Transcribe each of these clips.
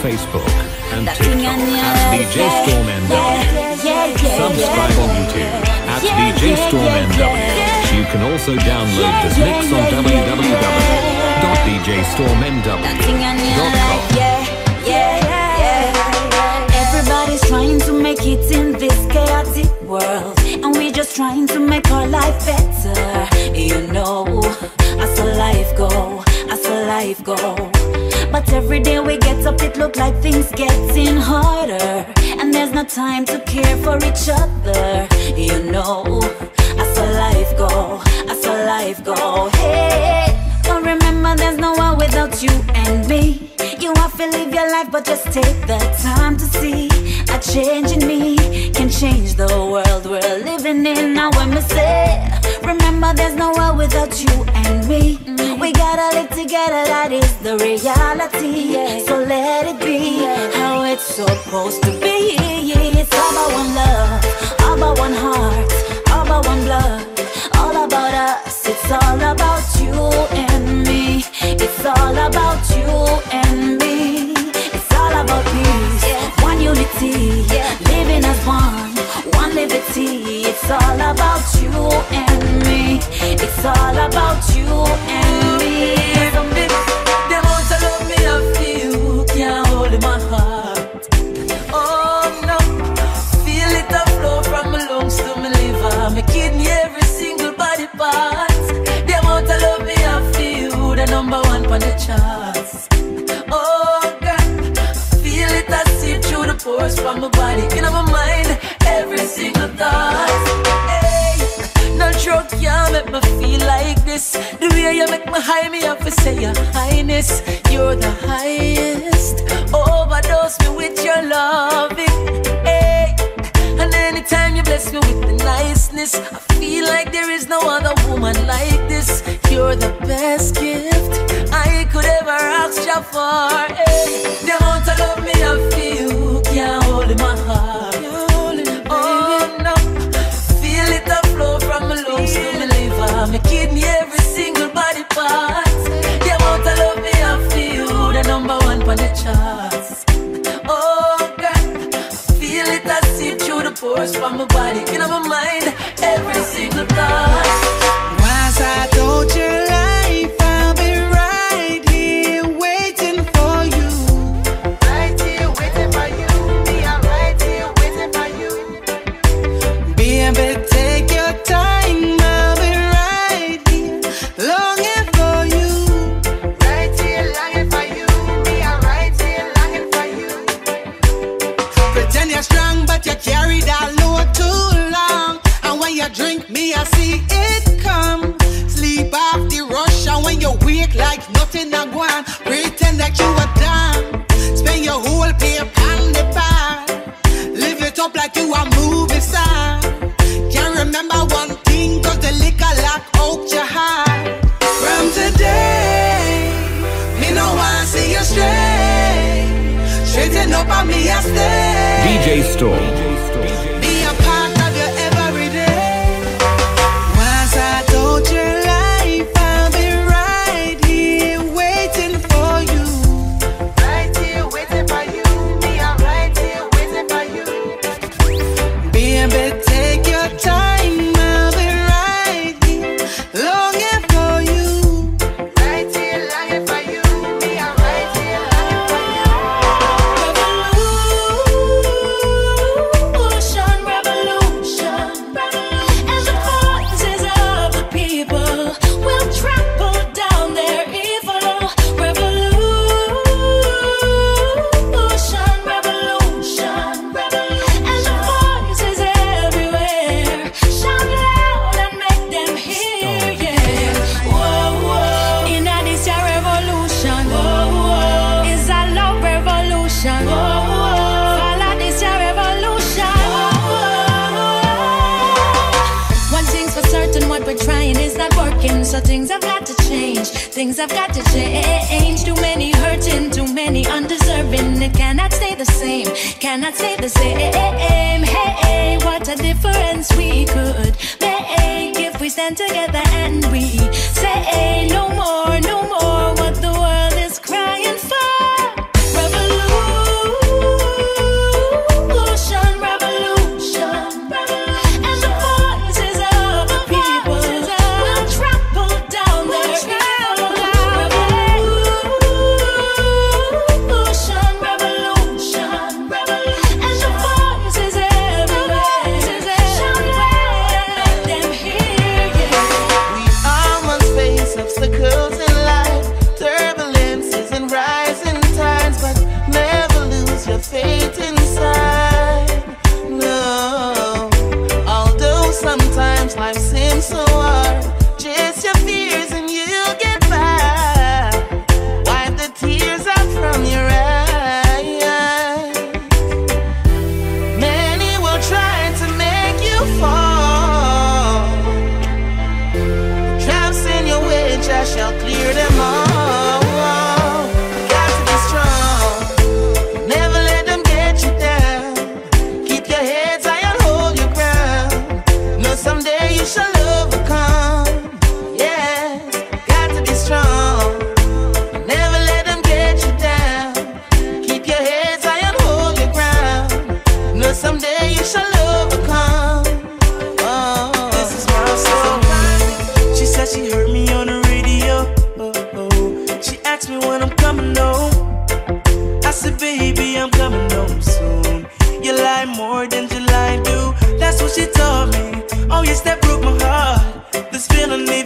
Facebook and TikTok at DJ Storm MW. Subscribe on YouTube at DJ Storm MW. You can also download this mix on www.djstormmw.com. Everybody's trying to make it in this chaotic world, and we're just trying to make our life better. You know, I saw life go, I saw life go. But every day we it look like things getting harder. And there's no time to care for each other. You know, I saw life go, I saw life go. Hey, but remember, there's no one without you and me. You have to live your life, but just take the time to see a change in me can change the world we're living in. Now, when we say, remember, there's no one without you and me. We gotta live together, that is the reality. So let it be how it's supposed to be. It's all about one love, all about one heart, all about one blood, all about us. It's all about you and me. It's all about you and me. It's all about peace, one unity, living as one, one liberty. It's all about you and me. It's all about you and me. The amount of love me I feel can't hold in my heart. Oh no, feel it a flow from my lungs to my liver, my kidney, every single body part. The amount of love me I feel, the number one on the charts. Oh God, feel it a seep through the pores from my body, in my mind, every single thought. Hey, no drug can make me feel like this. Way you make me high, me have to say your highness. You're the highest. Overdose me with your loving. Hey, and anytime you bless me with the niceness, I feel like there is no other woman like So things have got to change. Things have got to change. Too many hurting, too many undeserving. It cannot stay the same. Cannot stay the same. Hey, what a difference we could make if we stand together and we say no more, no more.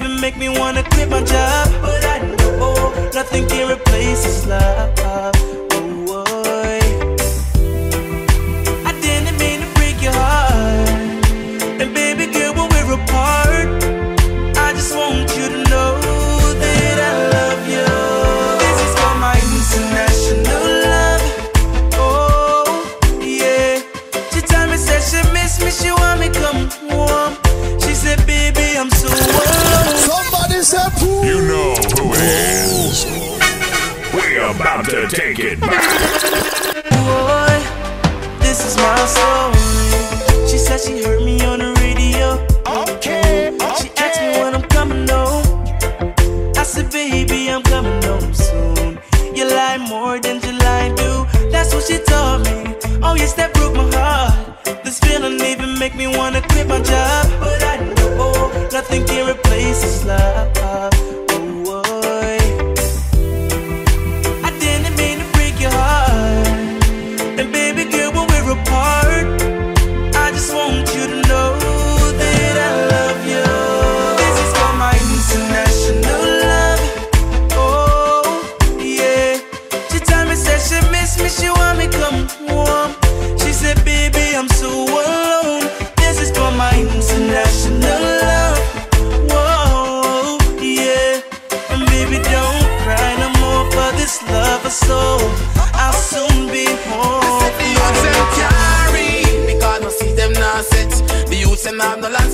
Even make me wanna quit my job. But I know nothing can replace this love. About to take it back. Boy, this is my story. She said she heard me on the radio. Okay, She asked me when I'm coming home. I said, baby, I'm coming home soon. You lie more than July do. That's what she told me. Oh, yes, that broke my heart. This feeling even make me wanna quit my job.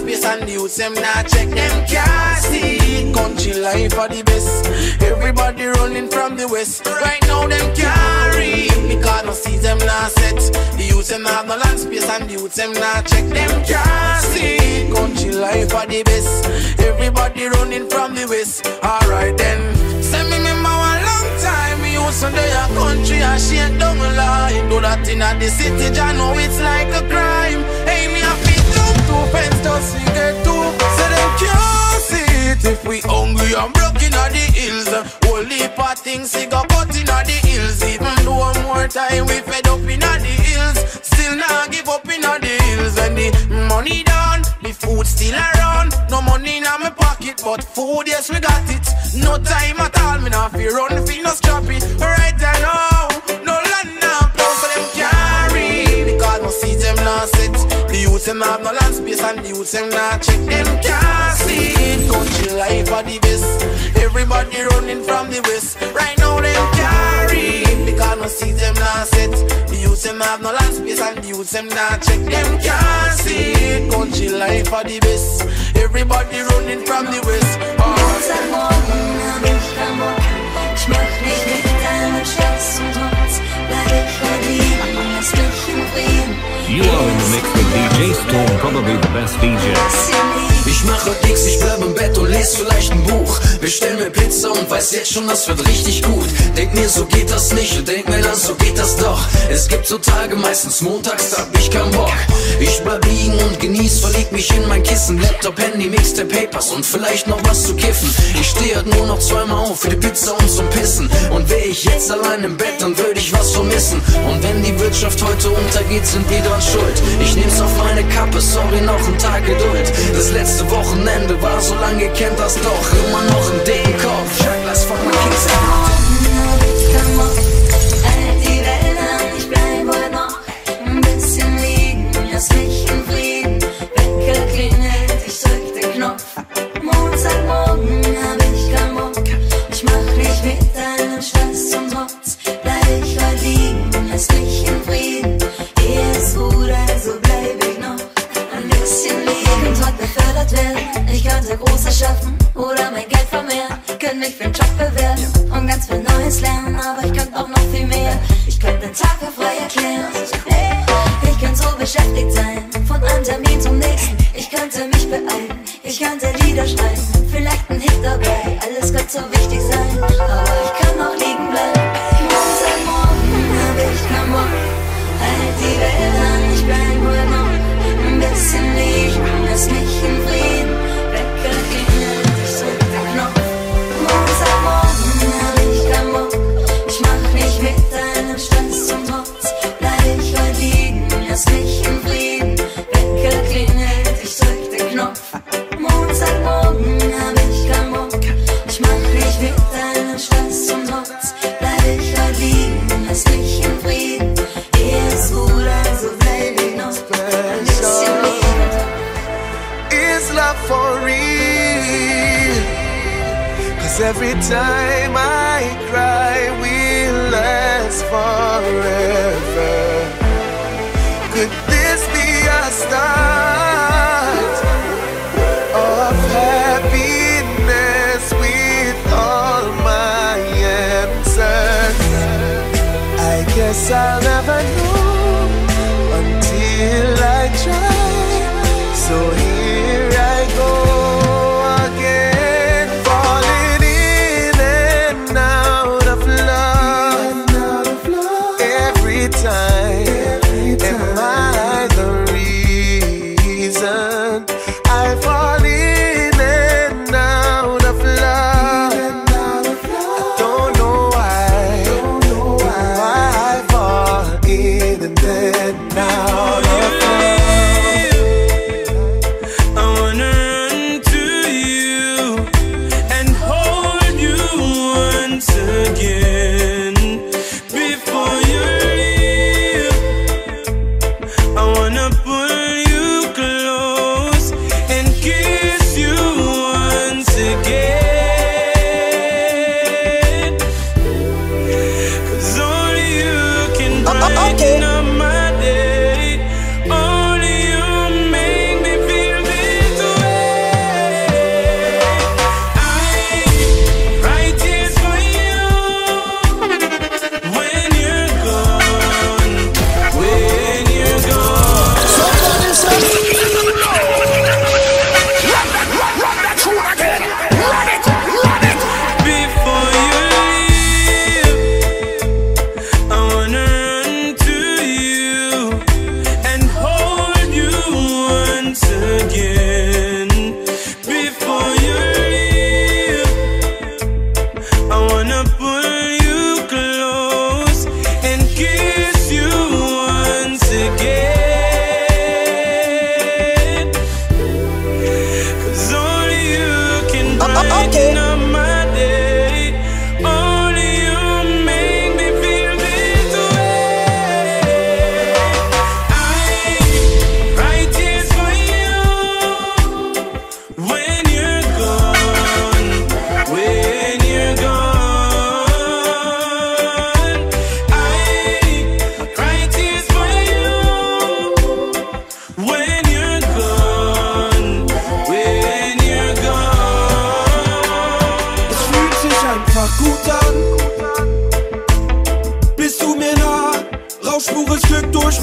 Space and the youths them not check them can't see. Country life for the best. Everybody running from the west. Right now them carry because no see them not set. The youths them have no land space and the youths them not check them can't see. Country life for the best. Everybody running from the west. Alright then. Send me remember one long time me used to their country and she ain't down a line. Do that in the city, I know it's like a crime. Hey, me a fit up two pence to get two. So them can't see it if we hungry and broke in the hills. Whole heap of things we got cut in the hills. Even though one more time we fed up in the hills, still not give up in the hills. And the money down, the food still around. No money in my pocket, but food yes we got it. No time at all, me not fear run, feel no scrappy. Right now, no land now, plus for them carry. Because no see them not set. The youths them have no land space and the youths them not check them can't see it. Country life for the best. Everybody running from the west. Right now them carry. Because no see them not set. The youths them have no land space and the youths them not check them can't see it. Country life for the best. Everybody running from the west. Hab ich keinen Bock. Nicht deinem Stress und Trotz. Bleib ich verlieben, You are in the mix with DJ Storm, probably the best DJ. Ich mache nix, ich bleib im Bett und lese vielleicht ein Buch. Bestell mir Pizza und weiß jetzt schon, das wird richtig gut. Denk mir, so geht das nicht und denk mir dann, so geht das doch. Es gibt so Tage, meistens montags, da hab ich keinen Bock. Ich bleib liegen und genieß, verleg mich in mein Kissen. Laptop, Handy, Mix der Papers und vielleicht noch was zu kiffen. Ich steh halt nur noch zweimal auf für die Pizza und zum Pissen. Und wär ich jetzt allein im Bett, dann würde ich was vermissen. Und wenn die Wirtschaft heute untergeht, sind wir dran schuld. Ich nehm's auf meine Kappe, sorry, noch ein Tag Geduld. Das letzte Wochenende war so lange, kennt das doch. Immer noch ein dicken Kopf, Música Every time I cry, we last forever. Could this be a start of happiness with all my answers? I guess I'll never know.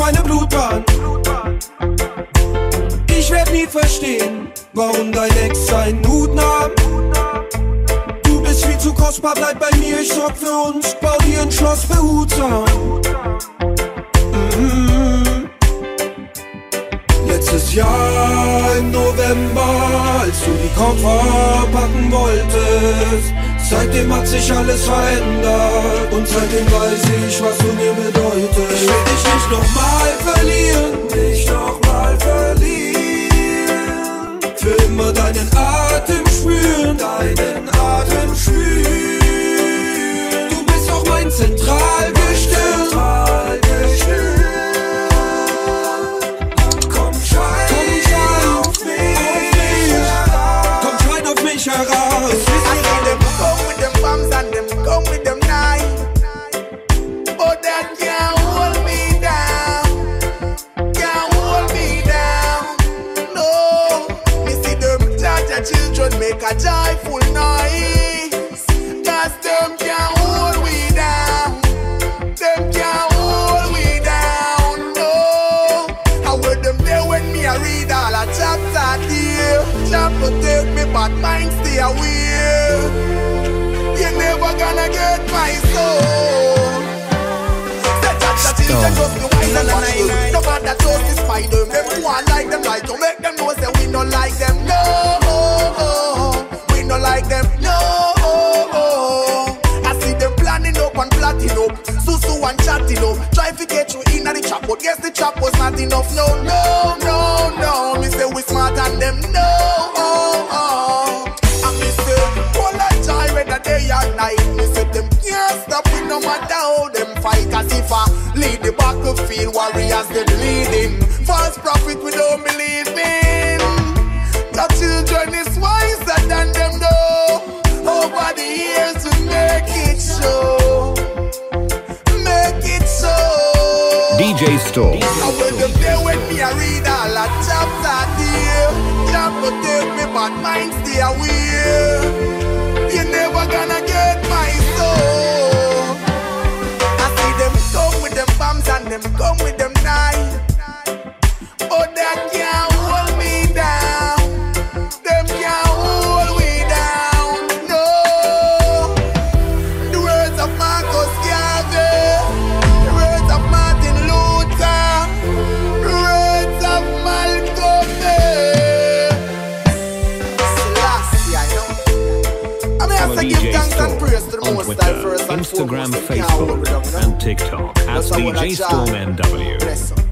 Meine Blutbahn. Ich werd nie verstehen, warum dein Ex seinen Hut nahm. Du bist viel zu kostbar, bleib bei mir, ich sorg für uns, bau dir ein Schloss behutsam. Mhm. Letztes Jahr im November, als du die Koffer packen wolltest. Seitdem hat sich alles verändert und seitdem weiß ich, was du mir bedeutest. Ich will dich nicht nochmal verlieren, nicht nochmal verlieren. Für immer deinen Atem spüren, deinen watch them. No like them we. No, we not like them. No, I see them planning up and plotting up. Susu and chatting up. Try to get you in at the trap, but guess the trap was not enough. No, no, no, battlefield, warriors leading. False prophet we don't believe in. The children is wiser than them know. Over the years we make it show. Make it show. DJ Storm. I there when me I read all chapter there. Chapter take me but away. Instagram, Facebook, and TikTok at DJ Storm. MW.